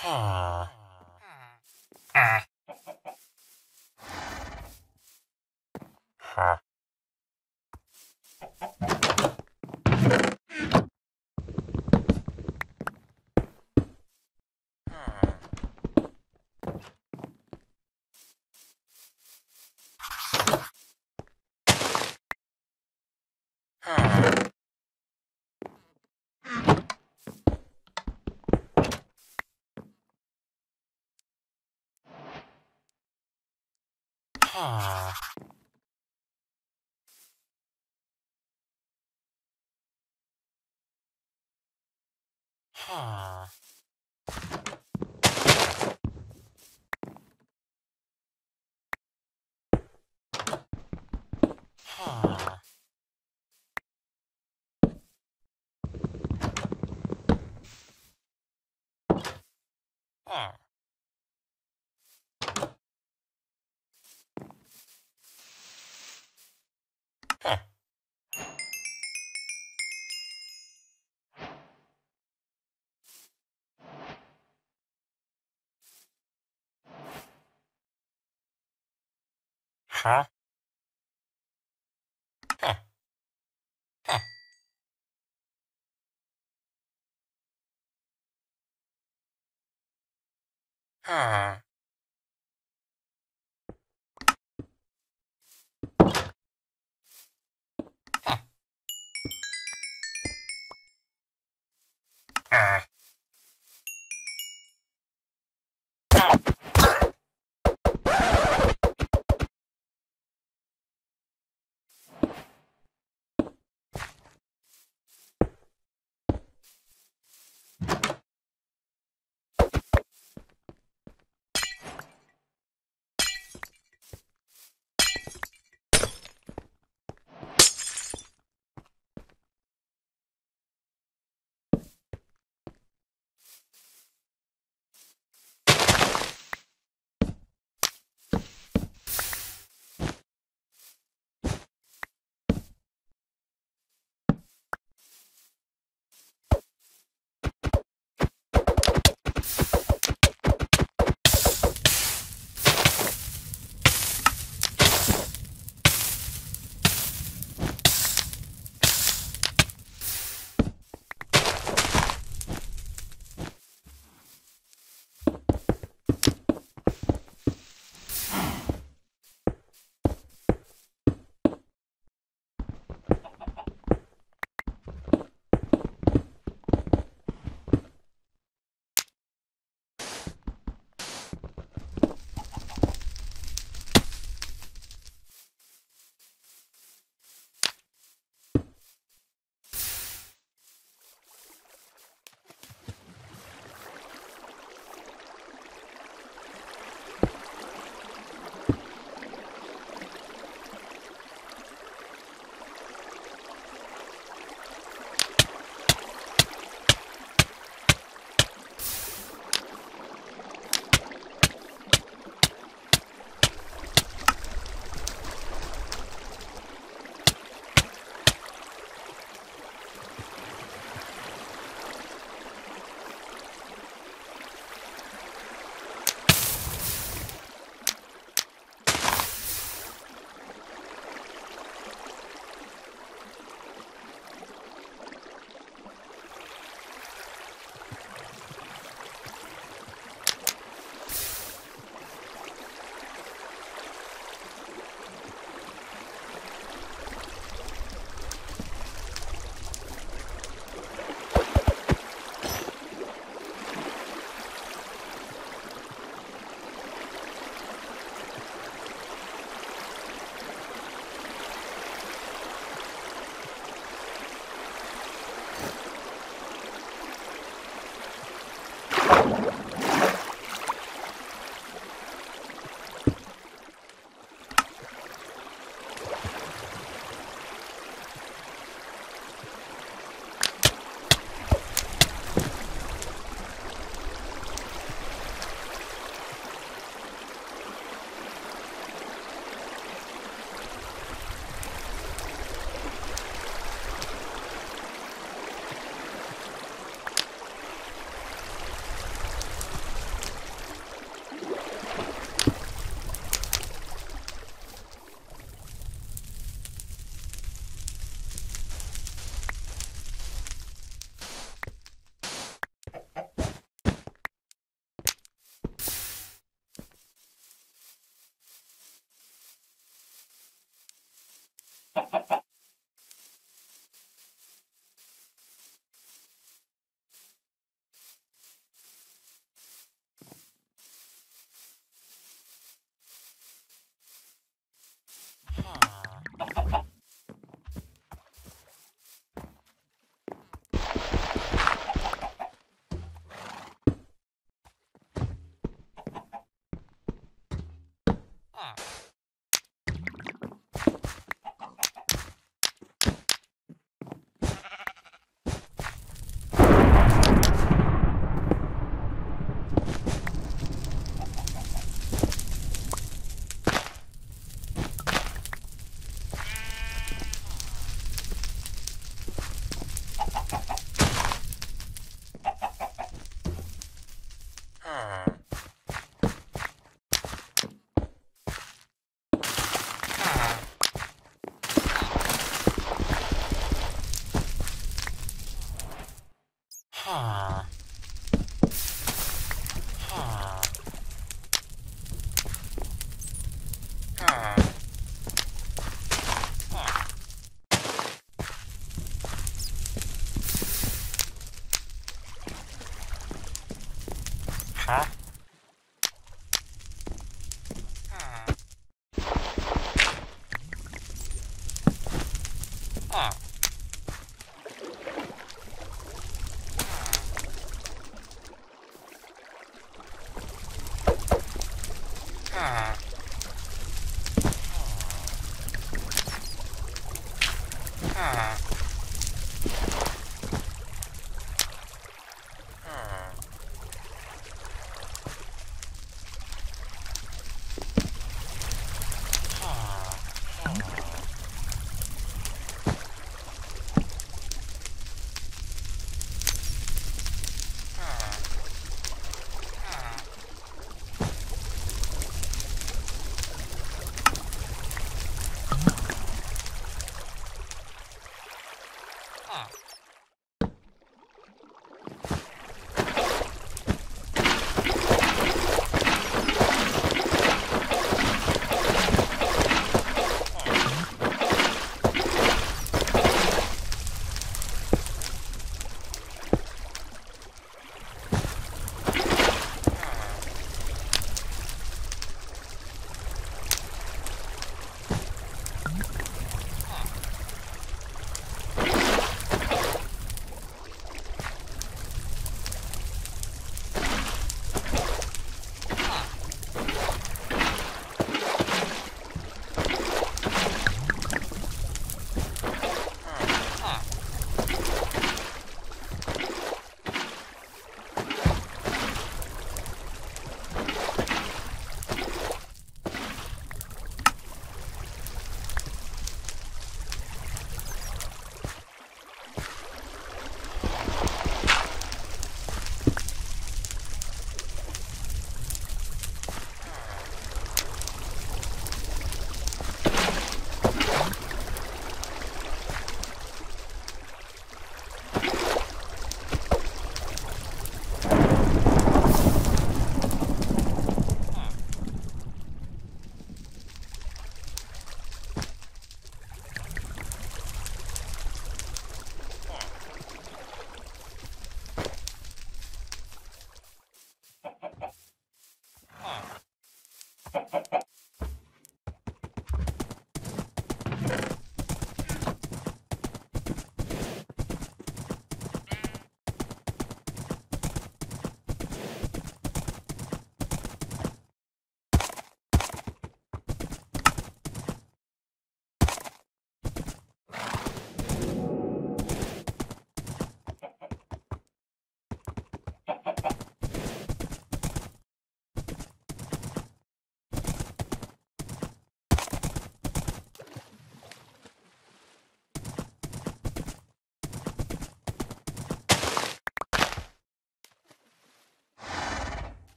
哈 Huh. Huh. Huh. ははあ。Ah.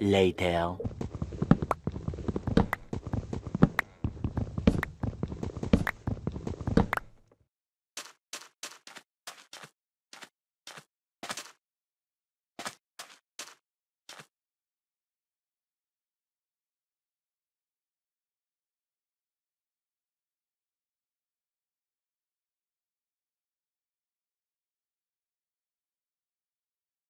Later.